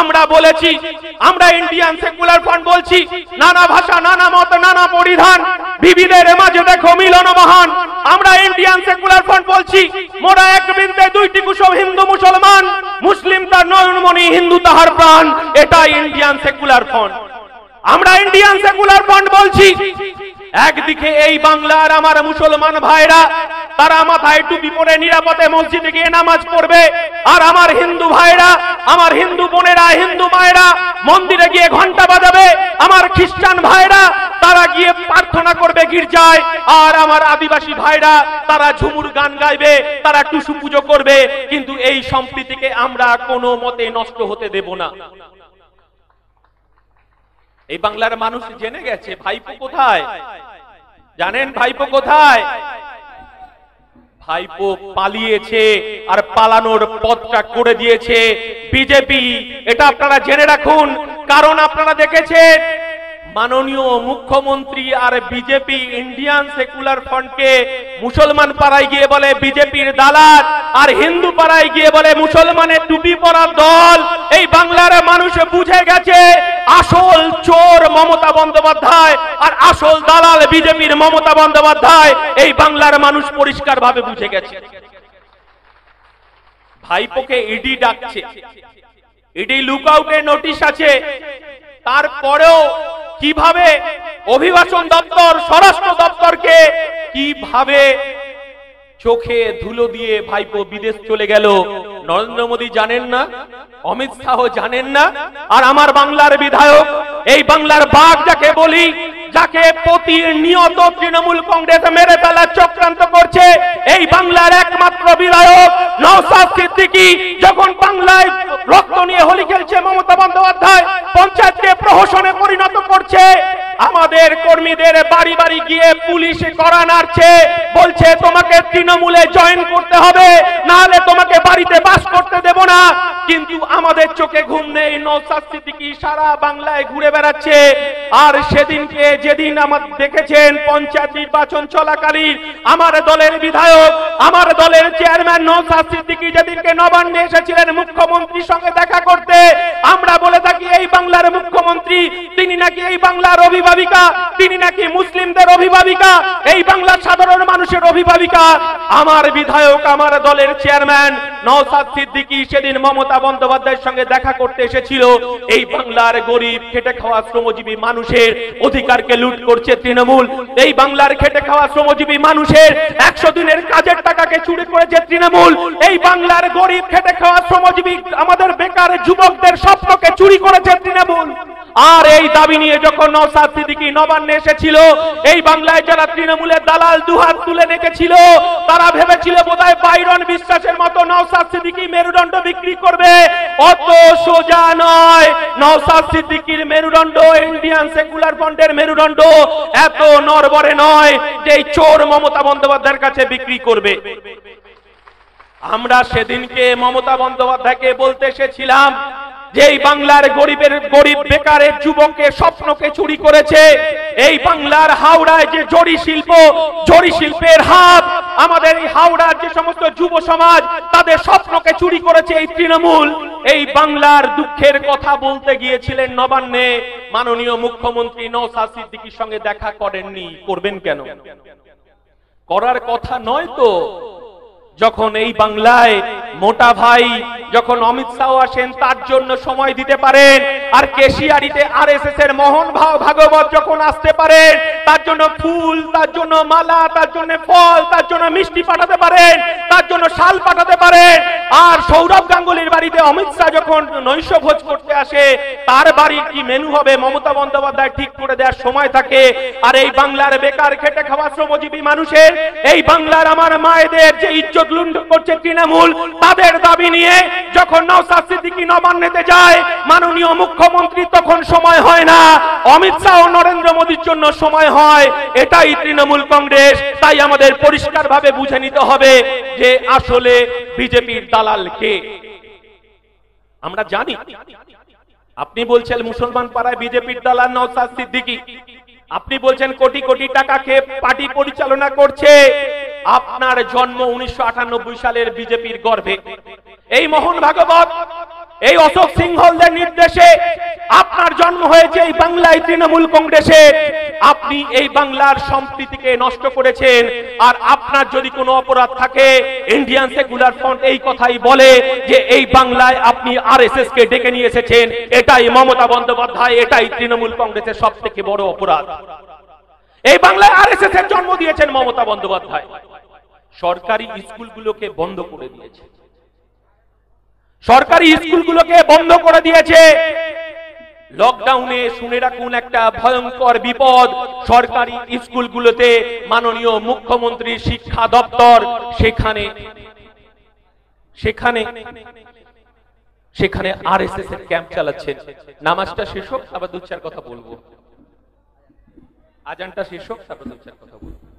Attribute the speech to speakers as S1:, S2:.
S1: আমরা বলেছি, আমরা ইন্ডিয়ান সেকুলার ফ্রন্ট বলছি, নানা ভাষা, নানা মত, নানা পরিধান বিবিধের মাঝে দেখো মিলন মহান। আমরা ইন্ডিয়ান সেকুলার ফ্রন্ট বলছি, মোরা এক বৃন্দে দুইটি কুসব হিন্দু মুসলমান, মুসলিম তার নয়নমণি, হিন্দু তাহার প্রাণ এটা ইন্ডিয়ান সেকুলার ফ্রন্ট আমরা ইন্ডিয়ান সেকুলার ফ্রন্ট বলছি, একদিকে এই বাংলার আমার মুসলমান ভাইরা তারা মাথায় টুপি পরে নিরাপদে মসজিদে গিয়ে নামাজ পড়বে। আর আমার হিন্দু ভাইরা, আমার হিন্দু বোনেরা, হিন্দু মায়েরা মন্দিরে গিয়ে ঘণ্টা বাজাবে। আমার খ্রিস্টান ভাইরা, তারা গিয়ে প্রার্থনা করবে গির্জায়। আর আমার আদিবাসী ভাইরা, তারা ঝুমুর গান গাইবে, তারা টুসু পুজো করবে। কিন্তু এই সম্প্রীতিকে আমরা কোনো মতে নষ্ট হতে দেব না। এই বাংলার মানুষ জেনে গেছে, ভাইপো কোথায়? জানেন ভাইপো কোথায়? ভাইপো পালিয়েছে আর পালানোর পথটা করে দিয়েছে বিজেপি। এটা আপনারা জেনে রাখুন, কারণ আপনারা দেখেছেন মাননীয় মুখ্যমন্ত্রী আর বিজেপি ইন্ডিয়ান সেকুলার ফ্রন্টকে মুসলমান পাড়ায় গিয়ে বলে বিজেপির দালাল আর হিন্দু পাড়ায় গিয়ে বলে মুসলমানের টুপি পরার দল। এই বাংলার মানুষ বুঝে গেছে, আসল চোর মমতা বন্দ্যোপাধ্যায় আর আসল দালাল বিজেপির মমতা বন্দ্যোপাধ্যায়, এই বাংলার মানুষ পরিষ্কার ভাবে বুঝে গেছে। ভাইপোকে ইডি ডাকছে। ইডি লুকআউটের নোটিশ আছে। তারপরেও কীভাবে অভিবাসন দপ্তর, স্বরাষ্ট্র দপ্তরকে কীভাবে চোখে ধুলো দিয়ে ভাইপো বিদেশ চলে গেল নরেন্দ্র মোদী জানেন না, অমিত শাহ জানেন না, আর আমার বাংলার বিধায়ক, এই বাংলার বাঘ যাকে বলি, যাকে প্রতিনিয়ত তৃণমূল কংগ্রেস মেরে ফেলার চক্রান্ত করছে, এই বাংলার একমাত্র বিধায়ক নওসাদ সিদ্দিকী, যখন বাংলায় রক্ত নিয়ে হোলি খেলছে মমতা বন্দ্যোপাধ্যায়, পঞ্চায়েতকে প্রহসনে পরিণত করছে আমাদের কর্মীদের বাড়ি বাড়ি গিয়ে পুলিশ করা নাড়ছে। বলছে, তোমাকে তৃণমূলে জয়েন করতে হবে, নাহলে তোমাকে বাড়িতে বাস করতে দেব না। কিন্তু আমাদের চোখে ঘুম নেই নৌসাদ সিদ্দিকী সারা বাংলায় ঘুরে বেড়াচ্ছে। আর সেদিনকে যেদিন আমার দেখেছেন পঞ্চায়েত নির্বাচন চলাকালীন, আমার দলের বিধায়ক, আমার দলের চেয়ারম্যান নৌসাদ সিদ্দিকী যেদিনকে নবান্নে এসেছিলেন মুখ্যমন্ত্রীর সঙ্গে দেখা করতে, আমরা বলে থাকি এই বাংলার মুখ্যমন্ত্রী, তিনি নাকি এই বাংলার অভিভাবিকা, তিনি নাকি মুসলিমদের অভিভাবিকা, এই বাংলার সাধারণ মানুষের অভিভাবিকা। আমার বিধায়ক, আমার দলের চেয়ারম্যান নওসাদ সিদ্দিকী সেদিন মমতা বন্দ্যোপাধ্যায়ের সঙ্গে দেখা করতে এসেছিল। এই বাংলার গরিব খেটে খাওয়া শ্রমজীবী মানুষের অধিকারকে লুট করছে তৃণমূল। এই বাংলার খেটে খাওয়া শ্রমজীবী মানুষের একশো দিনের কাজের টাকাকে চুরি করেছে তৃণমূল। এই বাংলার গরিব খেটে খাওয়া শ্রমজীবী আমাদের বেকার যুবকদের স্বপ্নকে চুরি করেছে তৃণমূল। আর এই দাবি নিয়ে যখন নওসাদ সিদ্দিকী নবান্নে এসেছিল, এই বাংলায় যারা তৃণমূলের দালাল দুহাত তুলে রেখেছিল, তারা ভেবেছিল বোধহয় বাইরন বিশ্বাসের মতো নওসাদ সিদ্দিকী মেরুদণ্ড বিক্রি করবে। অত সোজা নয়। নওসাদ সিদ্দিকীর মেরুদণ্ড, ইন্ডিয়ান সেকুলার ফ্রন্টের মেরুদণ্ড এত নরবরে নয় যে চোর মমতা বন্দ্যোপাধ্যায়ের কাছে বিক্রি করবে। আমরা সেদিনকে মমতা বন্দ্যোপাধ্যায়কে বলতে এসেছিলাম যে এই বাংলার গরিবের, গরিব বেকারের যুবকের স্বপ্নকে চুরি করেছে, এই বাংলার হাওড়ায় যে জড়ি শিল্প জড়ি শিল্পের হাত, আমাদের এই হাওড়ার যে সমস্ত যুব সমাজ, তাদের স্বপ্নকে চুরি করেছে এই তৃণমূল। এই বাংলার দুঃখের কথা বলতে গিয়েছিলেন নবান্নে। মাননীয় মুখ্যমন্ত্রী নৌসাদ সিদ্দিকীর সঙ্গে দেখা করেননি। করবেন কেন? করার কথা নয় তো। যখন এই বাংলায় মোটা ভাই যখন অমিত শাহ আসেন, তার জন্য সময় দিতে পারেন। আর কেশিয়ারিতে আর এস এস এর মোহন ভাগবত যখন আসতে পারেন, তার জন্য ফুল, তার জন্য মালা, তার জন্য ফল, তার জন্য মিষ্টি পাঠাতে পারেন, তার জন্য শাল পাঠাতে পারেন। আর সৌরভ গাঙ্গুলির বাড়িতে অমিত শাহ যখন নৈশ ভোজ করতে আসে, তার বাড়ির কি মেনু হবে মমতা বন্দ্যোপাধ্যায় ঠিক করে দেওয়ার সময় থাকে। আর এই বাংলার বেকার খেটে খাওয়া শ্রমজীবী মানুষের, এই বাংলার আমার মায়েদের যে ইজ্জত লুণ্ঠ করছে তৃণমূল, তাদের দাবি নিয়ে যখন নওসাদ সিদ্দিকী নবান্নেতে যায়, মাননীয় মুখ্যমন্ত্রী তখন সময় হয় না। অমিত শাহ ও নরেন্দ্র মোদীর জন্য সময় হয়। এটাই তৃণমূল কংগ্রেস। তাই আমাদের পরিষ্কার ভাবে বুঝে নিতে হবে যে আসলে বিজেপির দালাল কে। আমরা জানি, আপনি বলছেন মুসলমান পাড়ায় বিজেপির দালাল নওসাদ সিদ্দিকী। আপনি বলছেন কোটি কোটি টাকা খেয়ে পার্টি পরিচালনা করছে। আপনার জন্ম উনিশশো আটানব্বই সালের বিজেপির গর্ভে। এই মোহন ভাগবত, এই অশোক সিংহলদের নির্দেশে আপনার জন্ম হয়েছে এই বাংলায় তৃণমূল কংগ্রেসে। আপনি এই বাংলার সম্প্রীতিকে নষ্ট করেছেন। আর আপনার যদি কোনো অপরাধ থাকে ইন্ডিয়ান সেকুলার ফ্রন্ট এই কথাই বলে যে এই বাংলায় আপনি আরএসএস কে ডেকে নিয়ে এসেছেন। এটাই মমতা বন্দ্যোপাধ্যায়, এটাই তৃণমূল কংগ্রেসের সব থেকে বড় অপরাধ। এই বাংলায় আরএসএস এর জন্ম দিয়েছেন মমতা বন্দ্যোপাধ্যায়। সরকারি স্কুলগুলোকে বন্ধ করে দিয়েছে। সরকারি স্কুলগুলোকে বন্ধ করে দিয়েছে। লকডাউনে শুনে রাখুন একটা ভয়ঙ্কর বিপদ। সরকারি স্কুলগুলোতে মাননীয় মুখ্যমন্ত্রী শিক্ষা দপ্তর, সেখানে সেখানে সেখানে আর এস এস এর ক্যাম্প চালাচ্ছেন। নামাজটা শেষ হোক, আবার দু চার কথা বলব। আজানটা শেষ হোক, তারপর দু চার কথা বলব।